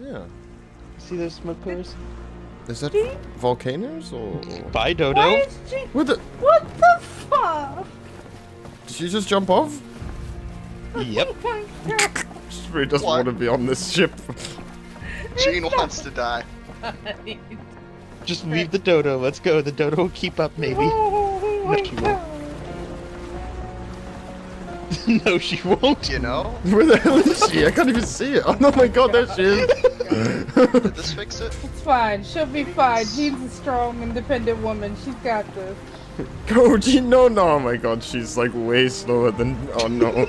Yeah. See those smoke pillars? Is that See? volcanoes or? Bye, Why Dodo. is she? What the? What the fuck? Did she just jump off? Yep. Oh my god. She really doesn't What? want to be on this ship. Gene wants to die. Just leave the Dodo. Let's go. The Dodo will keep up, maybe. Oh my No, she won't. God. no, she won't. You know? Where the hell is she? I can't even see it. Oh no, my god, there she is. Did this fix it? It's fine. She'll be fine. Jean's a strong, independent woman. She's got this. Go, Jean. No, no. Oh my god, she's like way slower than. Oh no.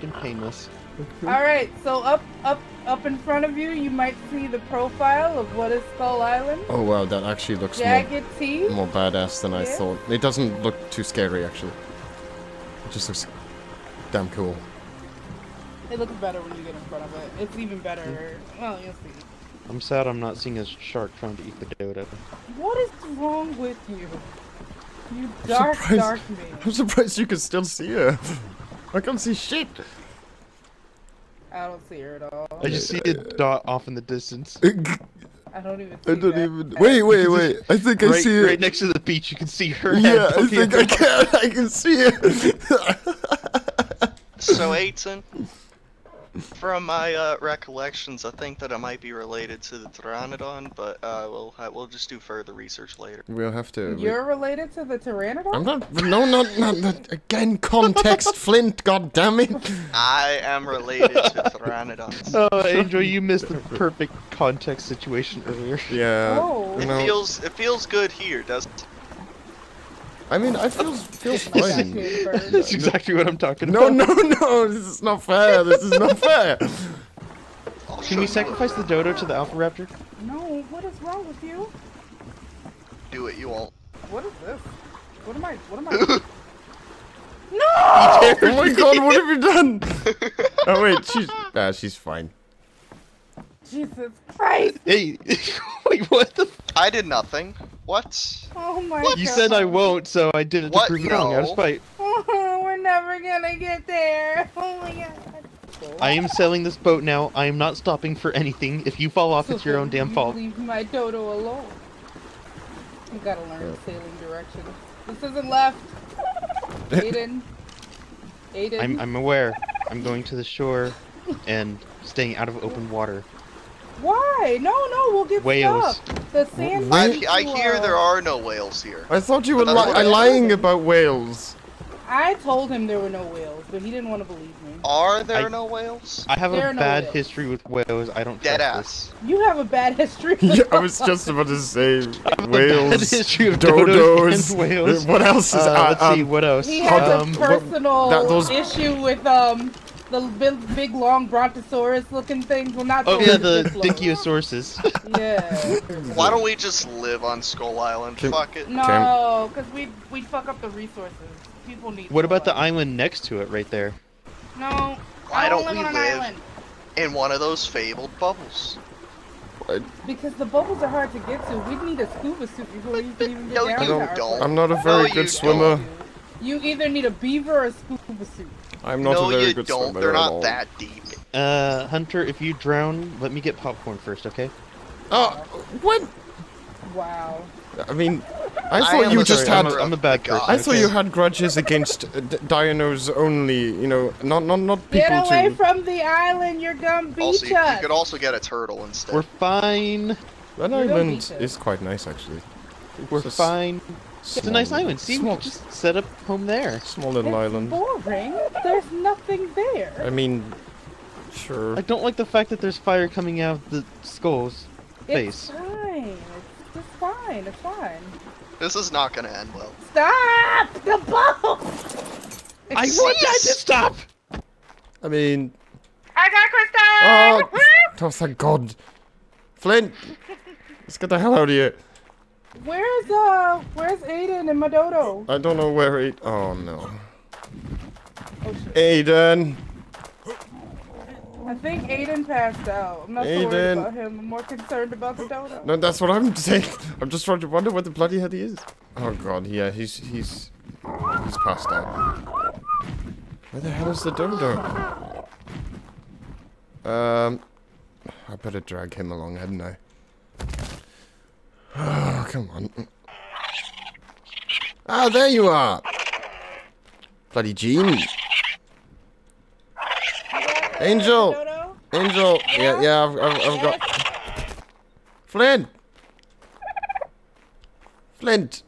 Make it quick and painless. All right. So up, up, up in front of you, you might see the profile of what is Skull Island. Oh wow, that actually looks more, teeth. more badass than I thought. It doesn't look too scary actually. It just looks damn cool. It looks better when you get in front of it. It's even better. Hmm. Well, you'll see. I'm sad I'm not seeing a shark trying to eat the Dodo. What is wrong with you? You dark, surprised- dark man. I'm surprised you can still see her. I can't see shit. I don't see her at all. I just see a dot off in the distance. I don't even. See I don't that. even. Wait, wait, wait. I think I right, see her. right next to the beach, you can see her head Yeah, I think I can. I can see it. So, Ayton, from my uh, recollections, I think that it might be related to the Pteranodon, but uh, we'll ha- we'll just do further research later. we'll have to. You're related to the pteranodon. I'm not. No, not, not, not again. Context, Flint. God damn it. I am related to Pteranodons. Oh, Angel, you missed the perfect context situation earlier. Yeah. Oh. It No. feels it feels good here, doesn't it? I mean, I feel feels Like fine. kid bird. That's exactly what I'm talking No, about. no, no. No! This is not fair. This is not fair. Can we you. sacrifice the Dodo to the Alpha Raptor? No, what is wrong with you? Do it, you won't. What is this? What am I? What am I? no! Oh my god, what have you done? Oh wait, she's. Ah, she's fine. Jesus Christ! Hey, wait, what the? F I did nothing. What? Oh my you god! said I won't, so I did it to What? prove you wrong. Out of No. spite. Oh, we're never gonna get there. Oh my god. I am sailing this boat now. I am not stopping for anything. If you fall off, it's your own damn You fault. Leave my dodo alone. You gotta learn sailing directions. This isn't left. Aiden. Aiden. I'm, I'm aware. I'm going to the shore and staying out of open water. Why? No, no, we'll get Whales. stuck. The sand. I, I hear there are no whales here. I thought you were li- I lying heard. about whales. I told him there were no whales, but he didn't want to believe me. Are there I- no whales? I have There a are no bad whales. history with whales. I don't Dead trust ass. You have a bad history. with Yeah, I was just about to say this. I have a bad whales, history of dodos. dodos and whales. What else is? Uh, uh, let's see um, what else. He has Um, a personal that- those- issue with um the big, big long brontosaurus looking things. Well, not oh yeah, the this long. Yeah. Why don't we just live on Skull Island? Can- Fuck it. No, because we we fuck up the resources. People need. what about the island next to it, right there? No. Why I don't, don't live we on an live- island In one of those fabled bubbles. because the bubbles are hard to get to. We'd need a scuba suit before you can even get No, down you don't. I'm not a very you good swimmer. don't. You either need a beaver or a scuba suit. I'm not no, a very you good don't. swimmer They're at not all. that deep. Uh, Hunter, if you drown, let me get popcorn first, okay? Oh, what? Wow. I mean, I I thought am you just Sorry, had. I'm a, I'm a bad God. person. I thought okay? you had grudges against uh, d- dinos only. You know, not not not people Get away too. from the island. You're gonna beat Also, you, you could also get a turtle instead. We're fine. That You don't island need is quite nice actually. We're Just fine. It's a nice island. See, we small, could just set up home there. small little It's island. boring. There's nothing there. I mean, sure. I don't like the fact that there's fire coming out of the skull's It's face. fine. It's just fine. It's fine. This is not gonna end well. Stop the boat. I want that to stop! I mean, I got Kristen. oh, oh, thank God, Flint. Let's get the hell out of here. Where's uh? Where's Aiden and my dodo. I don't know where it. Oh no. Oh shit. Aiden. I think Aiden passed out. I'm not so worried about him. I'm more concerned about the dodo. No, that's what I'm saying. I'm just trying to wonder what the bloody hell he is. Oh god, yeah, he's he's he's passed out. Where the hell is the dodo? Um, I better drag him along, hadn't I? Oh, come on. Ah, there you are. Bloody Gene. Angel. Angel. Yeah, yeah, I've, I've, I've got. Flint. Flint.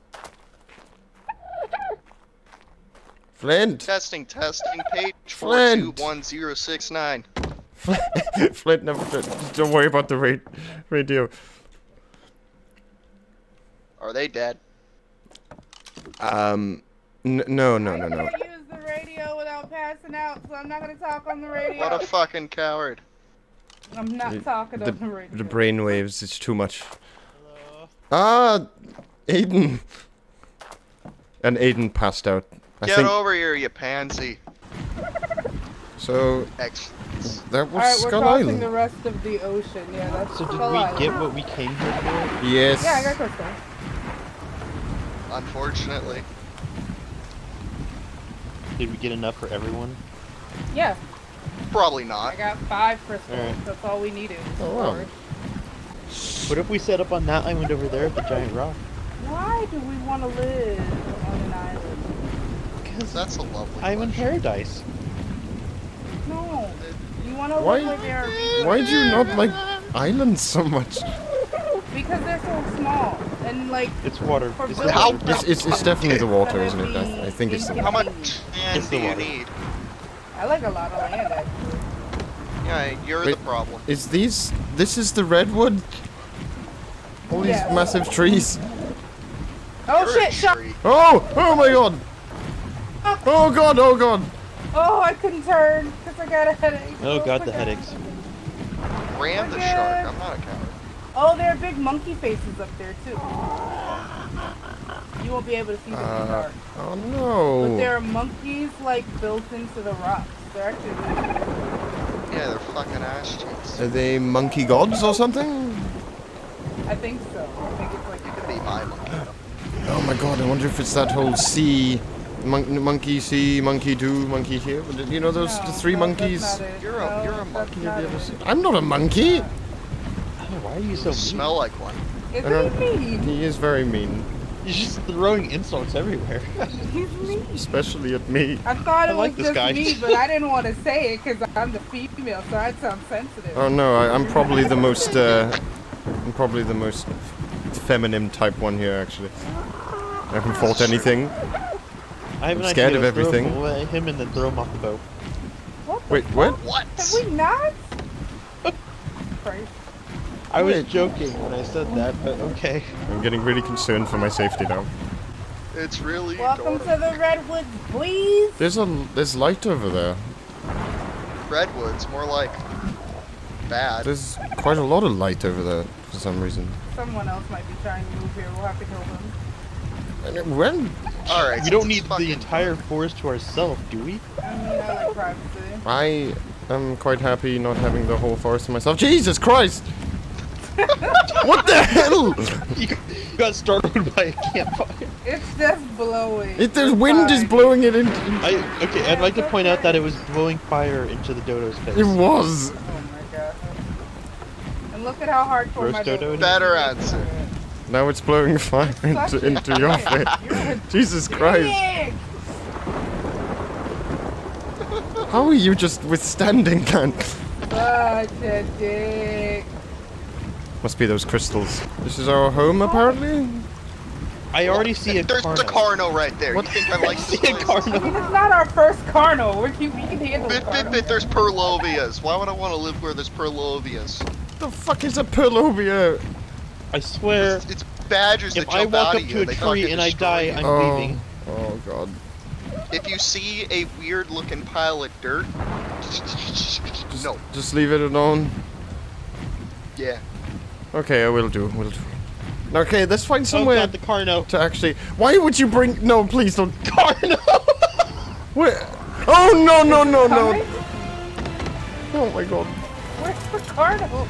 Flint. Testing, testing, page Flint. 421069. Flint, Flint, don't worry about the radio. Are they dead? Um, n no, no, no, I no. can't use the radio without passing out, so I'm not gonna talk on the radio. What a fucking coward. I'm not The- talking The, on the radio. the brain waves, it's too much. Ah, Aiden. And Aiden passed out. I Get think over here, you pansy. so. Excellent. That was Alright, we're Skull crossing Island. the rest of the ocean. Yeah, that's So did Skull we Island. get what we came here for? Yes. Yeah, I got crystal. Unfortunately. Did we get enough for everyone? Yeah, Probably not. I got five crystals. Alright. That's all we needed. Oh, wow. Lord. What if we set up on that island over there at the giant rock? Why do we want to live on an island? Because That's a lovely I'm question. paradise. No. You want to Why- live where there. Why do you not like islands so much? Because they're so small. And like, It's water. For It's building- How- It's, it's, it's definitely the water, isn't it? I, I think it's the be How much land do you need? I like a lot of land actually. Yeah, you're Wait. the problem. Is these... This is the redwood? All these Yeah. massive trees. Oh You're shit, shut tree. Oh! Oh my god! Oh god, oh god! Oh, I couldn't turn because I got a headache. Oh god, oh my the headaches. Ram the oh Okay. shark. I'm not a coward. Oh, there are big monkey faces up there too. You won't be able to see them in the Uh, dark. oh no. But there are monkeys like built into the rocks. They're actually really cool. Yeah, they're fucking ass cheeks. Are they monkey gods or something? I think so. I think it's like You could be my monkey. Oh my god, I wonder if it's that whole sea... Mon monkey see, monkey do, monkey here. You know those No, the three no, monkeys? That's not it. You're a- No, you're a monkey. not Have you ever it. seen- I'm not a monkey! Why are you so You mean? smell like one. Is I don't- he mean? He is very mean, You're just throwing insults everywhere. He's mean. especially at me. I thought I it like was this just guy. me, but I didn't want to say it because I'm the female, so I'd sound sensitive. Oh no, I, I'm probably the most, uh, I'm probably the most feminine type one here, actually. I haven't fought anything. I have I'm scared idea. of Throw everything. him- him and then throw him off the boat. What the Wait, what? What? Have we not? Christ. I was joking when I said that, but okay. I'm getting really concerned for my safety now. It's really Welcome to the Redwoods, please. There's a, there's light over there. redwoods. More like bad. There's quite a lot of light over there for some reason. Someone else might be trying to move here. We'll have to kill them. And When? All right. We don't need the entire forest to ourselves, do we? I mean, I like privacy. I am quite happy not having the whole forest to myself. Jesus Christ! what the hell? You got startled by a campfire. It's just blowing. It, the It's wind is blowing it in. I okay. I'd like to point out that it was blowing fire into the dodo's face. It was. Oh my god. And look at how hardcore Roast my dodo dodo and- Better answer. Now it's blowing fire Such into, into your face. You're a Jesus Christ! dick. How are you just withstanding that? Such a dick. Must be those crystals. This is our home, apparently. I already see a There's Carno. the Carno right there. What? You think I like see a place? I Carno. mean, it's not our first carno. We're, we can handle Bit, bit, carno. bit, there's Purlovias. Why would I want to live where there's Purlovias? The fuck is a Purlovia? I swear, It's, it's badgers if that I jump walk out up of to you. a They fucking tree and I die, you. I'm Oh, leaving. oh god. If you see a weird looking pile of dirt, Just, no. Just leave it alone. Yeah. Okay, I will do. Will do. Okay, let's find Oh somewhere god, the Carno. to actually. Why would you bring? No, please don't. Carno! Where? Oh no no no no! Oh my god! Where's the carno?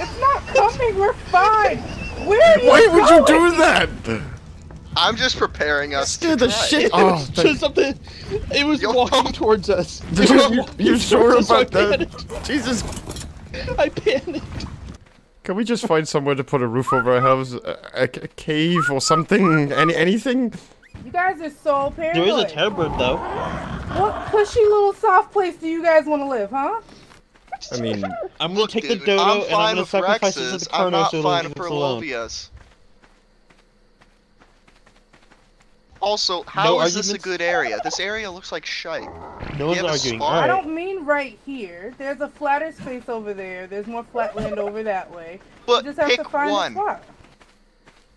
It's not coming. We're fine. Where are you Why would you going? do that? I'm just preparing us Steer to the try. shit. It Oh, was thank- just something. It was Yo. walking towards us. you, It was you, walking you sure towards us, so I about that? panicked. Jesus! I panicked. Can we just find somewhere to put a roof over our house? A, a, a cave or something? Any anything? You guys are so There paranoid. is a tearbird though. What cushy little soft place do you guys want to live, huh? I mean, I'm gonna take the dude, dodo I'm and fine I'm gonna with sacrifice it to Rexes. the I'm Carno not so it'll fine leave for us alone. Lobias. Also, how is this a good area? This area looks like shite. No one's arguing. spot? I don't mean right here. There's a flatter space over there. There's more flat land over that way. But you just have pick to find one. a spot.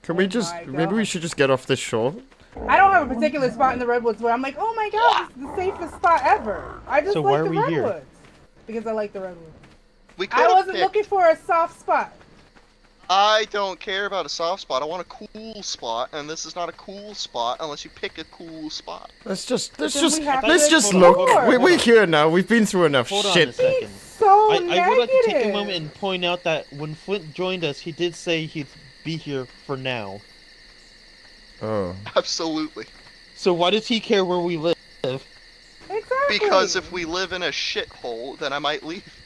can we Oh just maybe we should just get off this shore? I don't have a particular spot in the redwoods where I'm like, oh my god, this is the safest spot ever. I just So like why the are we here? redwoods because I like the redwoods. We I wasn't picked. looking for a soft spot. I don't care about a soft spot. I want a cool spot, and this is not a cool spot unless you pick a cool spot. Let's just let's then just let's to just explore. look. We, we're here now. We've been through enough Hold on a shit. second. So I, negative. I would like to take a moment and point out that when Flint joined us, he did say he'd be here for now. Oh, Absolutely. So why does he care where we live? Exactly. Because if we live in a shithole, then I might leave.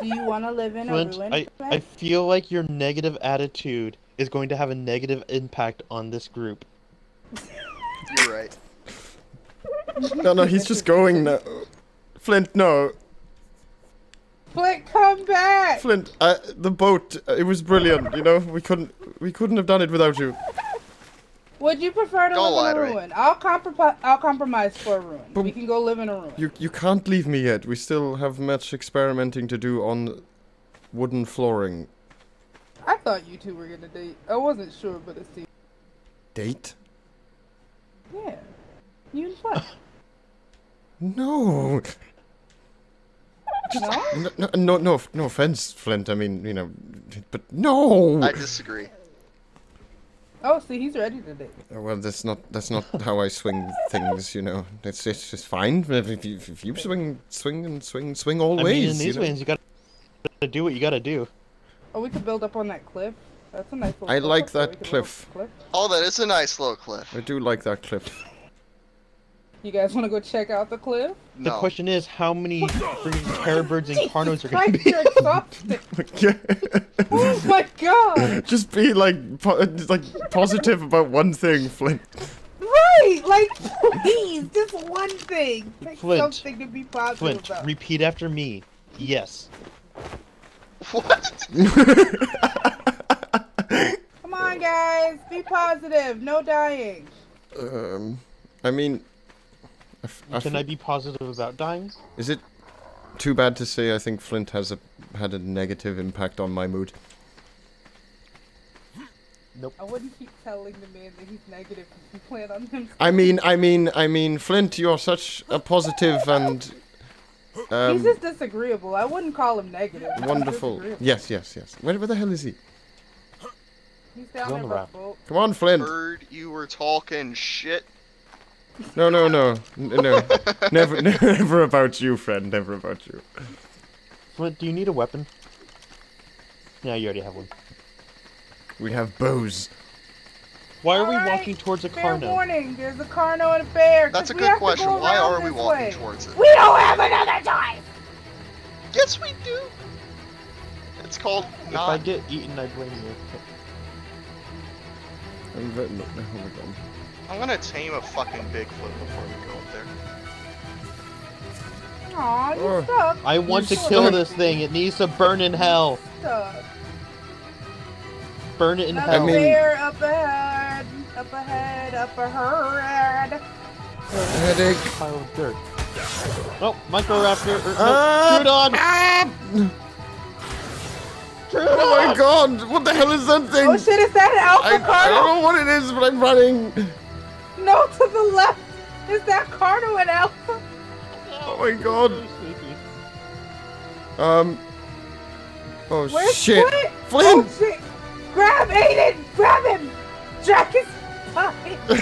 Do you want to live in a Flint, ruined I, I feel like your negative attitude is going to have a negative impact on this group. You're right. no, no, he's just going now. Flint, no, Flint, come back. Flint. Uh, the boat. uh, It was brilliant. You know, we couldn't we couldn't have done it without you. Would you prefer to Don't live to in a me. ruin? I'll compromise. I'll compromise for a ruin. But- we can go live in a ruin. You you can't leave me yet. We still have much experimenting to do on wooden flooring. I thought you two were gonna date. I wasn't sure, but it seemed. Date? Yeah. You and Flint. No. no? No, no, no, no, no offense, Flint. I mean, you know, but no. I disagree. Oh, see, he's ready today. Uh, Well, that's not that's not how I swing things. You know, it's it's just fine. If you, if you swing, swing and swing, swing all I ways. mean, in you these know. ways, you gotta do what you gotta do. Oh, we could build up on that cliff. That's a nice little. I cliff like that We could cliff. Oh, that is a nice little cliff. I do like that cliff. You guys want to go check out the cliff? The question is, how many freaking terror birds and carnos are gonna be? you're exhausted. oh my god! Just be like po- like positive about one thing, Flint. Right, like please, just one thing. Pick Flint. something to be positive Flint, about. repeat after me. Yes. What? Come on, guys, be positive. No dying. Um, I mean, I f- I Can f- I be positive about dying? is it too bad to say I think Flint has a had a negative impact on my mood? Nope. I wouldn't keep telling the man that he's negative if you plan on him. I mean, I mean, I mean, Flint, you're such a positive and he's um, just disagreeable. I wouldn't call him negative. Wonderful. Yes, yes, yes. Where, where the hell is he? He's down He's on the the boat. Come on, Flint. Heard you were talking shit. No, no, no, no. never, never about you, friend. Never about you. What? do you need a weapon? Yeah, you already have one. We have bows. Why are we Alright, walking towards a Fair carno? warning, there's a Carno and a bear. That's a 'cause we good question. go Why are we walking way. towards it? We don't have another choice. Yes, we do. It's called If I get eaten, I blame you. I'm ve- no, oh my god. I'm gonna tame a fucking Bigfoot before we go up there. Aw, you stuck. I want to You kill this thing. It needs to burn in hell. Stuck. Burn it in Another hell. mean- bear up ahead, up ahead, up ahead. Headache. Pile of dirt. Oh, Microraptor. Or, no, Ah! Troodon! Ah! Troodon! Oh my god! What the hell is that thing? Oh shit, is that an alpha I, I don't know what it is, but I'm running. No, to the left. Is that Carno and alpha? Oh my god. Um. Oh Where's shit. Flint? Flint! Oh shit. Grab Aiden! Grab him! Jack is fine.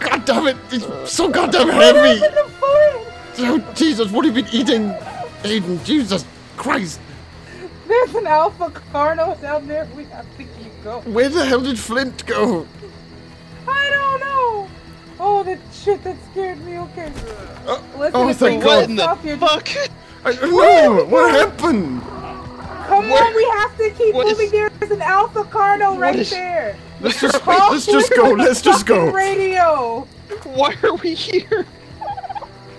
God damn it! It's so goddamn heavy! Open the foot! Oh, Jesus, what have you been eating? Aiden, Jesus Christ! There's an alpha carno down there. We have to keep going. Where the hell did Flint go? That shit that scared me. Okay. Uh, Listen, oh, if thank God. go What in the off, fuck? I don't! What happened? Come Where- on, we have to keep what is- moving. There's an alpha carno right is- there. Let's just, Call let's just go, let's just go. Radio. Why are we here?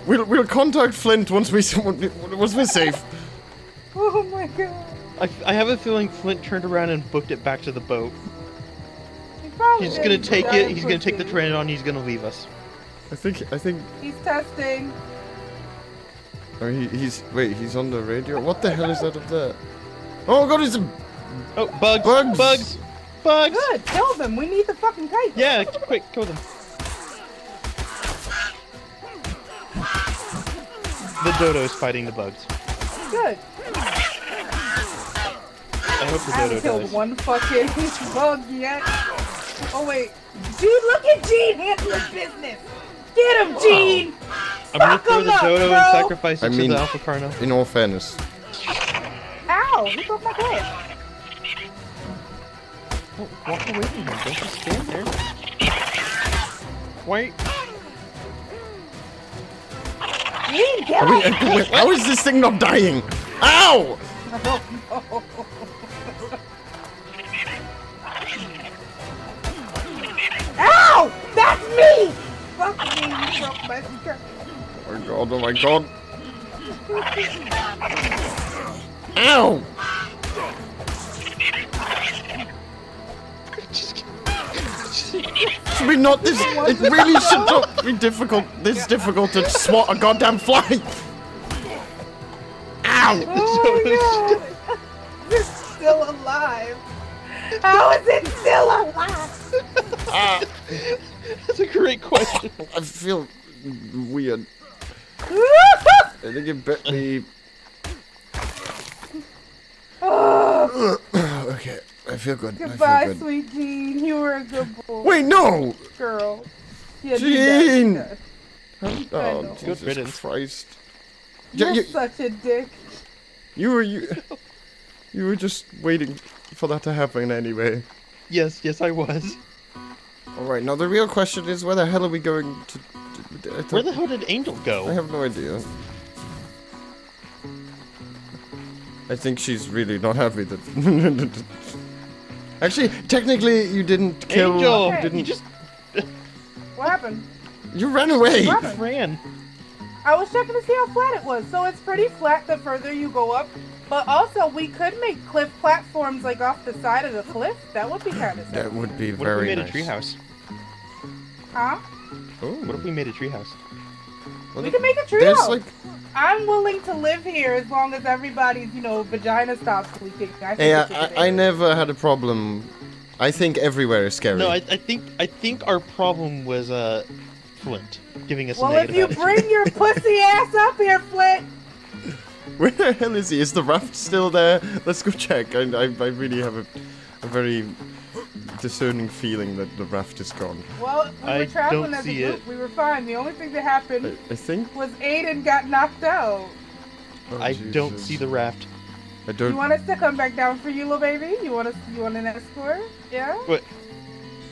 We'll, we'll contact Flint once, we, once we're safe. Oh my god. I, I have a feeling Flint turned around and booked it back to the boat. He probably He's gonna take it. He's gonna take the train on. He's gonna leave us. I think, I think, He's testing. oh, he, he's, wait, he's on the radio? What the hell is that up there? Oh god, it's a Oh, bugs! Bugs. Bugs! Bugs! Good. Kill them. We need the fucking kite. Yeah, quick, kill them. The dodo is fighting the bugs. Good. I hope the dodo I haven't killed dies. one fucking bug yet. Oh wait. Dude, look at Gene handling business. Get him, Gene. Oh. I'm gonna Fuck throw him the up, dodo bro. and sacrifice it I to mean- the alpha carno. in all fairness. Ow! He broke my leg. Oh, walk away from him. Don't just stand there. Why? Gene, kill Are we, him. wait, how is this thing not dying? Ow! Oh, no. Oh my god, oh my god. Ow! Should we not this? It really should not be difficult. This difficult to swat a goddamn fly. Ow! Oh my god! It's still alive. How is it still alive? Ah, That's a great question. I feel weird. I think it bit me. oh, okay, I feel good. Goodbye, feel good. sweet Jean. You were a good boy. Wait, no! girl. Yeah, Jean! do that. Oh, know. Good Jesus. Christ. You're Yeah, you, such a dick. you were you, you were just waiting for that to happen anyway. Yes, yes, I was. All right, now the real question is, where the hell are we going to? To- I Where the hell did Angel go? I have no idea. I think she's really not happy that. Actually, technically, you didn't kill. Angel, You you didn't. just What happened? You ran away. What happened? ran. I was checking to see how flat it was. So it's pretty flat the further you go up. But also, we could make cliff platforms like off the side of the cliff. That would be kind of That would be What if we very made nice. a treehouse? Huh? What if we made a treehouse? Well, We can make a There's treehouse. like I'm willing to live here as long as everybody's, you know, vagina stops leaking. I Hey, it's a I, good I, I never had a problem. I think everywhere is scary. No, I, I think I think our problem was uh Flint giving us a Well, if you attitude. bring your pussy ass up here, Flint. Where the hell is he? Is the raft still there? Let's go check. I, I, I really have a, a very discerning feeling that the raft is gone. Well, we I were traveling don't as a see group. it. We were fine. The only thing that happened I, I think. was Aiden got knocked out. Oh, I don't see the raft. I don't. You want us to come back down for you, little baby? You want us? You want an escort? Yeah. What?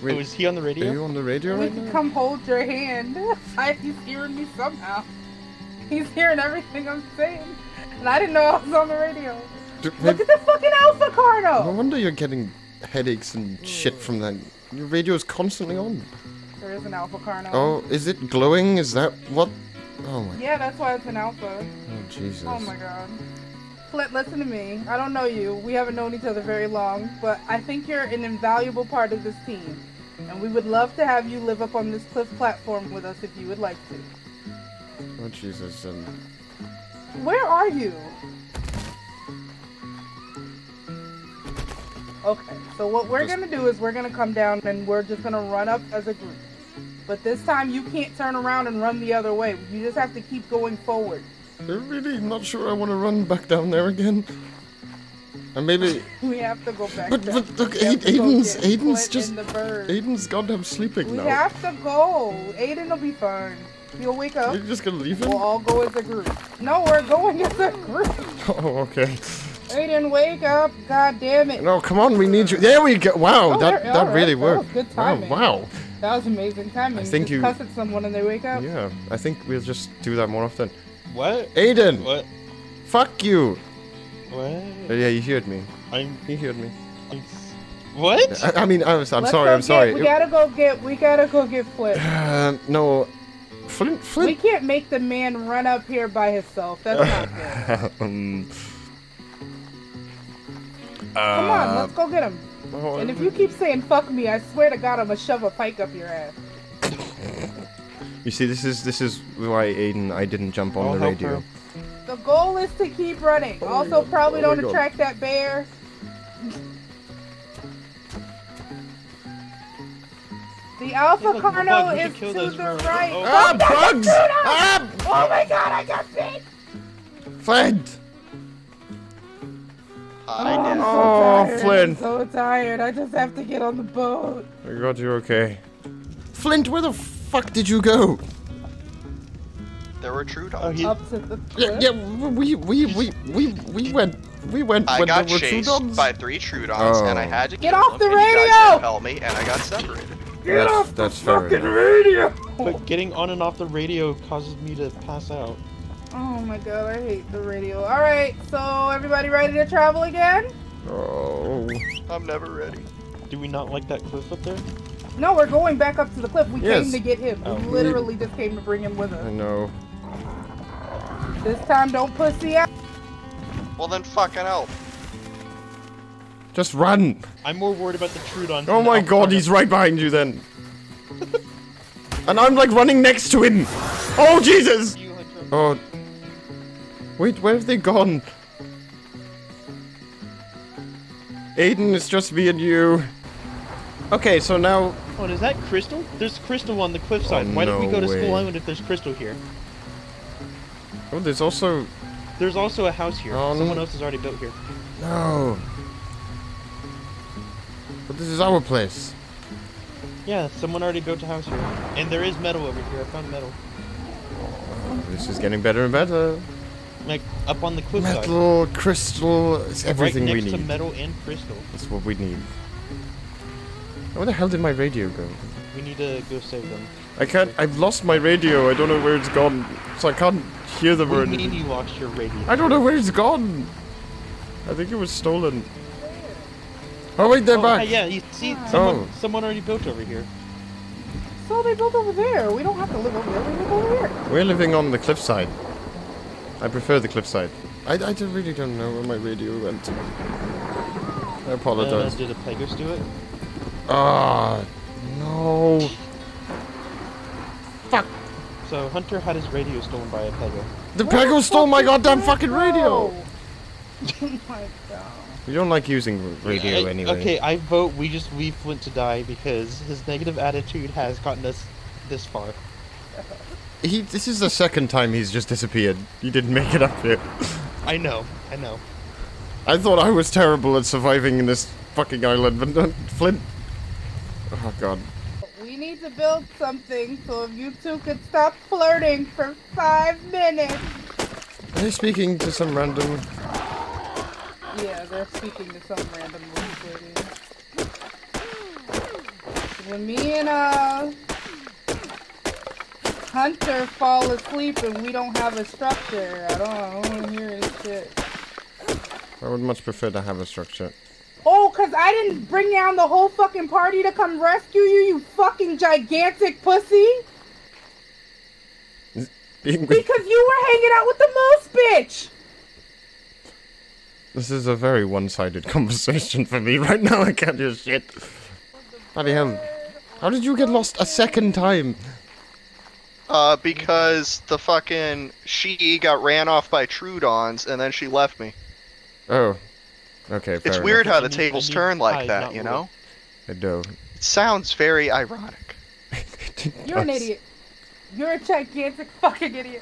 Wait, oh, is he on the radio? are you on the radio We right can now? come hold your hand. I, he's hearing me somehow. He's hearing everything I'm saying, and I didn't know I was on the radio. Do- Look at the fucking Alpha no Carno. wonder you're getting headaches and shit from that. Your radio is constantly on. There is an Alpha Carno. Oh, is it glowing? Is that what? Oh my. Yeah, that's why it's an Alpha. Oh Jesus. Oh my god. Flint, listen to me. I don't know you. We haven't known each other very long, but I think you're an invaluable part of this team. And we would love to have you live up on this cliff platform with us if you would like to. Oh Jesus. And Where are you? Okay, so what we're Just- gonna do is we're gonna come down and we're just gonna run up as a group. But this time you can't turn around and run the other way. You just have to keep going forward. I'm really not sure I want to run back down there again. And maybe We have to go back. But- down. but look, We have Aid- to go Aiden's- Aiden's just- and the bird. Aiden's goddamn sleeping We now. We have to go. Aiden will be fine. He'll wake up. You're just gonna leave him? We'll all go as a group. No, we're going as a group. Oh, okay. Aiden, wake up. God damn it. No, come on, we need you. There we go. Wow, Oh, that that alright, really that was worked. good Wow, timing. wow. That was amazing timing. I think Just you- cuss at someone and they wake up. Yeah, I think we'll just do that more often. What? Aiden, What? fuck you. What? Oh, yeah, you heard me. I'm. You heard me. I'm what? I, I mean, I was, I'm Let's sorry. I'm get- sorry. We gotta go get. We gotta go get Flint. Um, no, Flint. Flint. We can't make the man run up here by himself. That's not fair. um, Come on, let's go get him. oh, And if you keep saying "fuck me," I swear to God, I'm gonna shove a pike up your ass. You see, this is this is why Aiden, I didn't jump on I'll the help radio. her. The goal is to keep running. Oh also, God. probably Oh don't God. attract that bear. The Alpha look, Carno Bug, we is is to the those right. oh. Ah, bugs! Ah, Oh my God, I got bit! Flint! Hi, I'm Dad. so Oh, tired. Flynn. I'm so tired. I just have to get on the boat. I got you okay. Flint, where the fuck did you go? There were true Oh, dogs. he- Up to the Yeah, cliff. yeah, we we we we we went we went I when got there were chased Troodons. by three Troodons, and I Oh. had to Get off the and you guys radio! help me, and I got separated. That's, that's fair enough. radio! But getting on and off the radio causes me to pass out. Oh my god, I hate the radio. Alright, so everybody ready to travel again? Oh. I'm never ready. Do we not like that cliff up there? No, we're going back up to the cliff. We Yes. came to get him. Oh. We literally just came to bring him with us. I know. This time, don't pussy out. Well then, fucking help. Just run. I'm more worried about the Troodon. Oh my god, he's right behind you then. and I'm like running next to him. Oh Jesus! Oh. Wait, where have they gone? Aiden, it's just me and you. Okay, so now. Oh, is that Crystal? There's Crystal on the cliffside. Oh, Why don't we go to way. Skull Island if there's Crystal here? Oh, there's also. There's also a house here. Oh, no. Someone else has already built here. No. But this is our place. Yeah, someone already built a house here. And there is metal over here. I found metal. This is getting better and better. Like, up on the cliffside. Metal, crystal, it's everything right we next to metal and crystal. That's what we need. Where the hell did my radio go? We need to go save them. I can't. I've lost my radio. I don't know where it's gone, so I can't hear them or What do you mean you lost your radio? I don't know where it's gone. I think it was stolen. Oh wait, they're oh, back. Yeah, you see, oh. someone, Oh. someone already built over here. So they built over there. We don't have to live over there. We live over here. We're living on the cliffside. I prefer the cliffside. I, I don't- really don't know where my radio went. I Uh, apologize. did a Pegos do it? Ah, no. Fuck. So Hunter had his radio stolen by a Pego. The Where Pego stole my goddamn that fucking radio. go? oh my god. We don't like using radio I- anyway. Okay, I vote we just leave Flint to die because his negative attitude has gotten us this far. He. This is the second time he's just disappeared. He didn't make it up here. I know, I know. I thought I was terrible at surviving in this fucking island, but no, Flint. Oh god. We need to build something so if you two could stop flirting for five minutes. Are they speaking to some random? Yeah, they're speaking to some random lady. When me and uh Hunter fall asleep and we don't have a structure, I don't, I don't want to hear this shit. I would much prefer to have a structure. Oh, cause I didn't bring down the whole fucking party to come rescue you, you fucking gigantic pussy. Because you were hanging out with the mouse bitch. This is a very one-sided conversation for me right now. I can't do shit. Bloody hell. How did you get lost a second time? Uh, because the fucking she got ran off by Troodons, and then she left me. Oh. Okay, fair It's weird how the I need- I tables turn like that, you know? I know. It sounds very ironic. You're an idiot. You're a gigantic fucking idiot.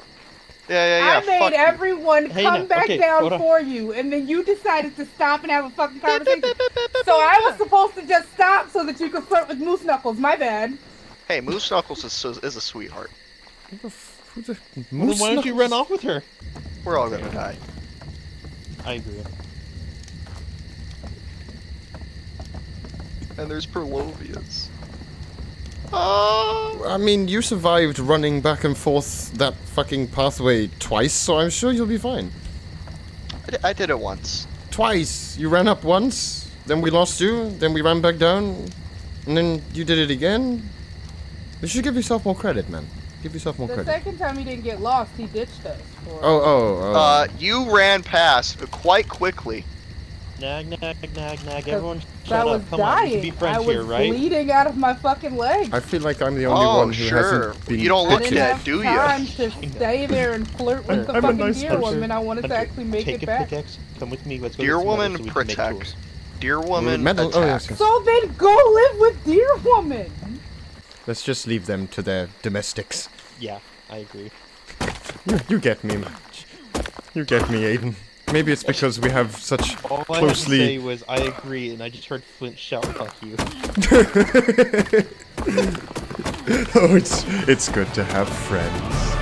Yeah, yeah, yeah. I made fuck everyone Hey, come now, back okay, down for you, and then you decided to stop and have a fucking conversation. so I was supposed to just stop so that you could flirt with Moose Knuckles. My bad. Hey, Moose Knuckles is, is a sweetheart. Who the, f- who the Well, then why don't you run off with her? We're all gonna die. I agree. And there's Purlovias. Oh. Ah! I mean, you survived running back and forth that fucking pathway twice, so I'm sure you'll be fine. I I did it once. Twice! You ran up once, then we lost you, then we ran back down, and then you did it again. You should give yourself more credit, man. Give yourself more The credit. second time he didn't get lost, he ditched us. For... Oh, oh, oh. Uh, you ran past quite quickly. Nag, nag, nag, nag. Everyone, I shut was up. Come dying. on, we can be friends I was here, right? bleeding out of my fucking leg. I feel like I'm the only Oh, one who sure. hasn't been You don't I look didn't dead, have do time ya? to stay there and flirt with the I'm fucking nice deer person. woman. I wanted to actually make Take it a back. pickaxe. Come with me. Let's go. Dear get some metal woman, so we can protect. tools. Dear woman, Metal- attack. oh, yes, yes. So then go live with deer woman. Let's just leave them to their domestics. Yeah, I agree. You, you get me, man. You get me, Aiden. Maybe it's because we have such All I had to say closely. was I agree, and I just heard Flint shout "fuck you." oh, it's it's good to have friends.